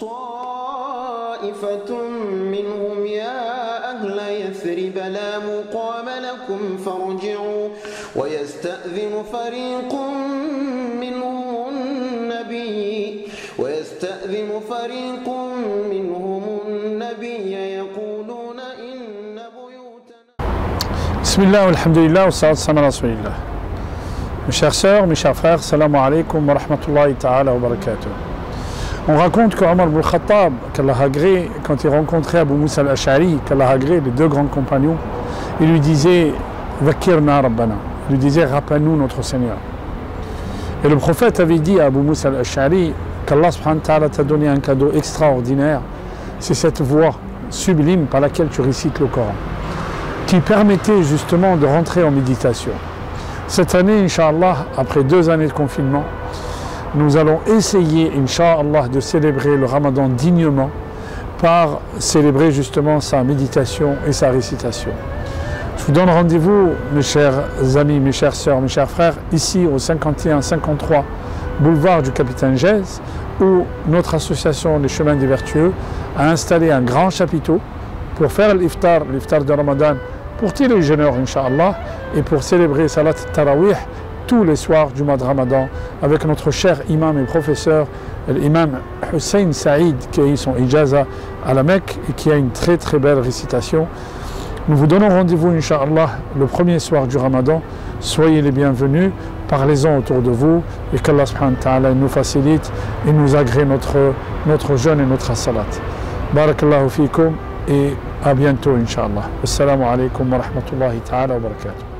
طائفة منهم يا أهل يثرب لا مقام لكم فارجعوا ويستأذن فريق منهم النبي ويستأذن فريق منهم النبي يقولون إن بيوتنا بسم الله والحمد لله والصلاة والسلام على رسول الله. Mes chers sœurs, mes chers frères, salam alaikum wa rahmatullahi ta'ala wa barakatuh. On raconte que Omar ibn Khattab, qu'Allah a gré, quand il rencontrait Abu Musa al-Ash'ari, qu'Allah les deux grands compagnons, il lui disait Vakirna Rabbana. Il lui disait Rappelle-nous notre Seigneur. Et le prophète avait dit à Abu Musa al-Ash'ari qu'Allah t'a donné un cadeau extraordinaire, c'est cette voix sublime par laquelle tu récites le Coran qui permettait justement de rentrer en méditation. Cette année, Inch'Allah, après deux années de confinement, nous allons essayer, Inch'Allah, de célébrer le Ramadan dignement par célébrer justement sa méditation et sa récitation. Je vous donne rendez-vous, mes chers amis, mes chères sœurs, mes chers frères, ici au 51-53 boulevard du Capitaine Gèze, où notre association Les Chemins des Vertueux a installé un grand chapiteau pour faire l'iftar, l'iftar de Ramadan, pour tous les jeûneurs, Inch'Allah, et pour célébrer Salat Tarawih tous les soirs du mois de Ramadan avec notre cher imam et professeur, l'imam Hussein Saïd, qui a eu son ijaza à la Mecque et qui a une très très belle récitation. Nous vous donnons rendez-vous, Inch'Allah, le premier soir du Ramadan. Soyez les bienvenus, parlez-en autour de vous et qu'Allah nous facilite et nous agrée notre, notre jeûne et notre salat. Barakallahu fikum et à bientôt, Inch'Allah. Assalamu alaikum wa rahmatullahi ta'ala wa barakatuh.